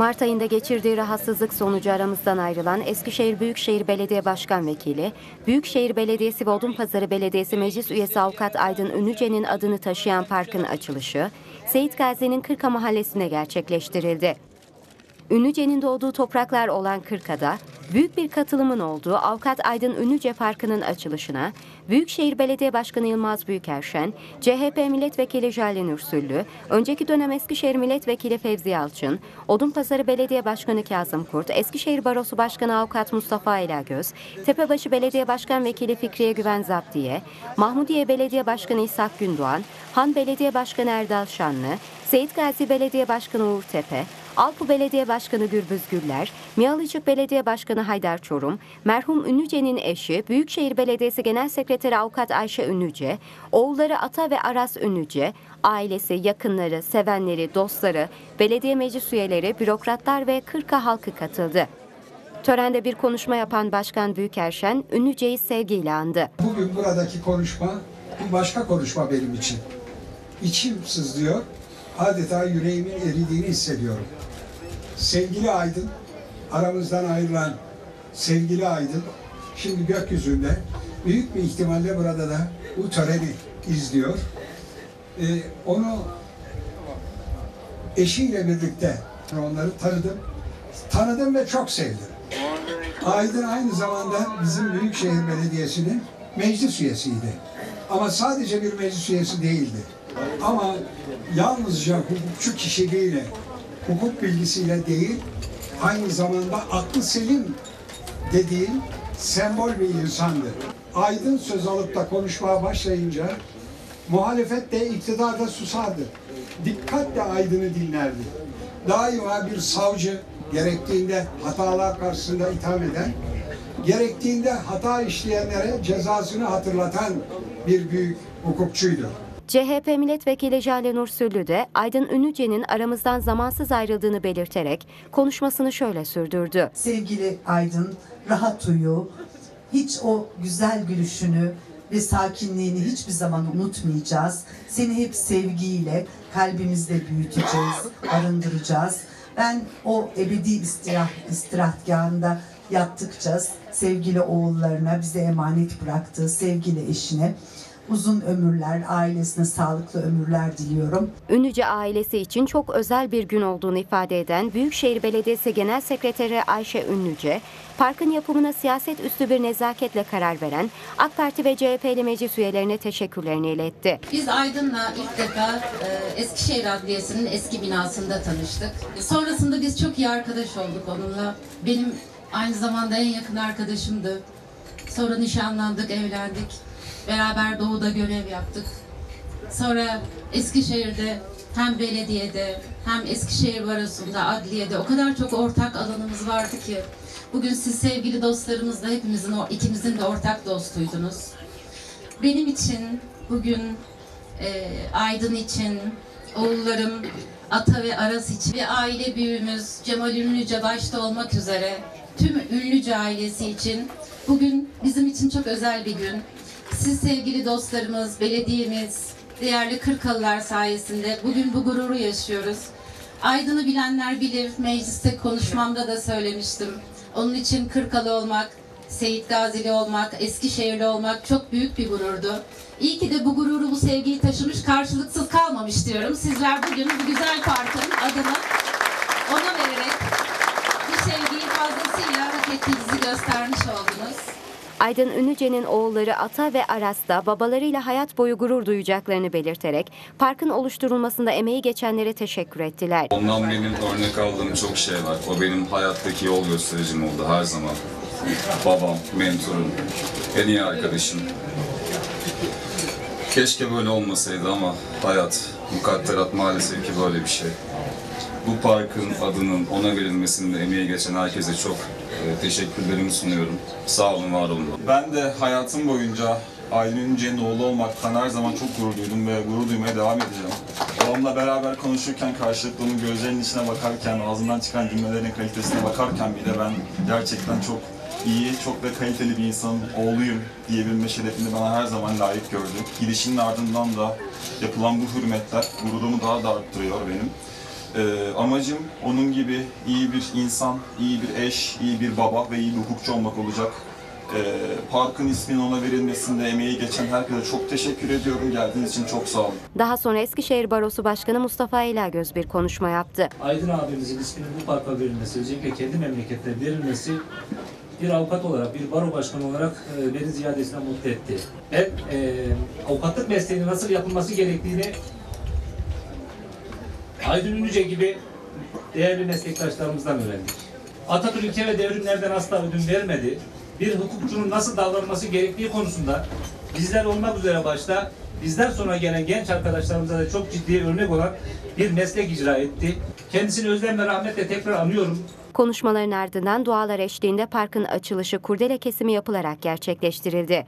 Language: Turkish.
Mart ayında geçirdiği rahatsızlık sonucu aramızdan ayrılan Eskişehir Büyükşehir Belediye Başkan Vekili, Büyükşehir Belediyesi ve Odunpazarı Belediyesi Meclis Üyesi Avukat Aydın Ünlüce'nin adını taşıyan parkın açılışı, Seyit Gazi'nin Kırka Mahallesi'ne gerçekleştirildi. Ünlüce'nin doğduğu topraklar olan Kırka'da büyük bir katılımın olduğu Avukat Aydın Ünlüce Parkı'nın açılışına Büyükşehir Belediye Başkanı Yılmaz Büyükerşen, CHP Milletvekili Jale Ürsüllü, önceki dönem Eskişehir Milletvekili Fevzi Yalçın, Odunpazarı Belediye Başkanı Kazım Kurt, Eskişehir Barosu Başkanı Avukat Mustafa Elagöz, Tepebaşı Belediye Başkan Vekili Fikriye Güven Zaptiye, Mahmudiye Belediye Başkanı İshak Gündoğan, Han Belediye Başkanı Erdal Şanlı, Seyit Gazi Belediye Başkanı Uğur Tepe, Alpu Belediye Başkanı Gürbüz Güller, Miyalıcık Belediye Başkanı Haydar Çorum, merhum Ünlüce'nin eşi, Büyükşehir Belediyesi Genel Sekreteri Avukat Ayşe Ünlüce, oğulları Ata ve Aras Ünlüce, ailesi, yakınları, sevenleri, dostları, belediye meclis üyeleri, bürokratlar ve Kırka halkı katıldı. Törende bir konuşma yapan Başkan Büyükerşen, Ünlüce'yi sevgiyle andı. Bugün buradaki konuşma bir başka konuşma benim için. İçim sızlıyor. Adeta yüreğimin eridiğini hissediyorum. Sevgili Aydın, aramızdan ayrılan sevgili Aydın, şimdi gökyüzünde büyük bir ihtimalle burada da bu töreni izliyor. Ee, onu eşiyle birlikte onları tanıdım. Tanıdım ve çok sevdim. Aydın aynı zamanda bizim Büyükşehir Belediyesi'nin meclis üyesiydi. Ama sadece bir meclis üyesi değildi. Ama yalnızca hukukçu kişiliğiyle, hukuk bilgisiyle değil, aynı zamanda aklı selim dediğim sembol bir insandı. Aydın söz alıp da konuşmaya başlayınca muhalefet de iktidar da susardı. Dikkatle Aydın'ı dinlerdi. Daima bir savcı gerektiğinde hatalar karşısında itham eden, gerektiğinde hata işleyenlere cezasını hatırlatan bir büyük hukukçuydu. CHP Milletvekili Jale Nursüllü de Aydın Ünlüce'nin aramızdan zamansız ayrıldığını belirterek konuşmasını şöyle sürdürdü. Sevgili Aydın, rahat uyu. Hiç o güzel gülüşünü ve sakinliğini hiçbir zaman unutmayacağız. Seni hep sevgiyle kalbimizde büyüteceğiz, arındıracağız. Ben o ebedi istirah, istirahatgahında yattıkça sevgili oğullarına bize emanet bıraktığı sevgili eşine uzun ömürler, ailesine sağlıklı ömürler diliyorum. Ünlüce ailesi için çok özel bir gün olduğunu ifade eden Büyükşehir Belediyesi Genel Sekreteri Ayşe Ünlüce, parkın yapımına siyaset üstü bir nezaketle karar veren AK Parti ve CHP'li meclis üyelerine teşekkürlerini iletti. Biz Aydın'la ilk defa e, Eskişehir Adliyesi'nin eski binasında tanıştık. Sonrasında biz çok iyi arkadaş olduk onunla. Benim aynı zamanda en yakın arkadaşımdı. Sonra nişanlandık, evlendik. Beraber doğuda görev yaptık. Sonra Eskişehir'de hem belediyede hem Eskişehir Barosu'nda, adliyede o kadar çok ortak alanımız vardı ki bugün siz sevgili dostlarımızla hepimizin, ikimizin de ortak dostuydunuz. Benim için bugün e, Aydın için, oğullarım Ata ve Aras için ve aile büyüğümüz Cemal Ünlüce başta olmak üzere tüm Ünlüce ailesi için bugün bizim için çok özel bir gün. Siz sevgili dostlarımız, belediyemiz, değerli Kırkalılar sayesinde bugün bu gururu yaşıyoruz. Aydın'ı bilenler bilir, mecliste konuşmamda da söylemiştim. Onun için Kırkalı olmak, Seyit Gazili olmak, Eskişehirli olmak çok büyük bir gururdu. İyi ki de bu gururu, bu sevgiyi taşımış, karşılıksız kalmamış diyorum. Sizler bugün bu güzel parkın adını ona vererek bu sevgiyi fazlasıyla hak ettiğinizi göstermiş oldunuz. Aydın Ünlüce'nin oğulları Ata ve Aras da babalarıyla hayat boyu gurur duyacaklarını belirterek parkın oluşturulmasında emeği geçenlere teşekkür ettiler. Ondan benim örnek aldığım çok şey var. O benim hayattaki yol göstericim oldu her zaman. Babam, mentorum, en iyi arkadaşım. Keşke böyle olmasaydı ama hayat, mukadderat maalesef ki böyle bir şey. Bu parkın adının ona verilmesinde emeği geçen herkese çok e, teşekkürlerimi sunuyorum. Sağ olun, var olun. Ben de hayatım boyunca Aylin Ünce'nin oğlu olmaktan her zaman çok gurur duydum ve gurur duymaya devam edeceğim. Babamla beraber konuşurken karşılıklı onun gözlerinin içine bakarken, ağzından çıkan cümlelerin kalitesine bakarken bile ben gerçekten çok iyi, çok da kaliteli bir insanın oğluyum diyebilme şerefini bana her zaman layık gördü. Gidişinin ardından da yapılan bu hürmetler gururumu daha da arttırıyor benim. Ee, amacım onun gibi iyi bir insan, iyi bir eş, iyi bir baba ve iyi bir hukukçu olmak olacak. Ee, parkın isminin ona verilmesinde emeği geçen herkese çok teşekkür ediyorum. Geldiğiniz için çok sağ olun. Daha sonra Eskişehir Barosu Başkanı Mustafa Eylagöz bir konuşma yaptı. Aydın abimizin isminin bu parka verilmesi, özellikle kendi memleketine verilmesi bir avukat olarak, bir baro başkanı olarak e, beni ziyadesine mutlu etti. Ben e, avukatlık mesleğinin nasıl yapılması gerektiğini Aydın Ünlüce gibi değerli meslektaşlarımızdan öğrendik. Atatürk ülke ve devrimlerden asla ödün vermedi. Bir hukukçunun nasıl davranması gerektiği konusunda bizler olmak üzere başta bizden sonra gelen genç arkadaşlarımıza da çok ciddi örnek olan bir meslek icra etti. Kendisini özlem ve rahmetle tekrar anıyorum. Konuşmaların ardından dualar eşliğinde parkın açılışı kurdele kesimi yapılarak gerçekleştirildi.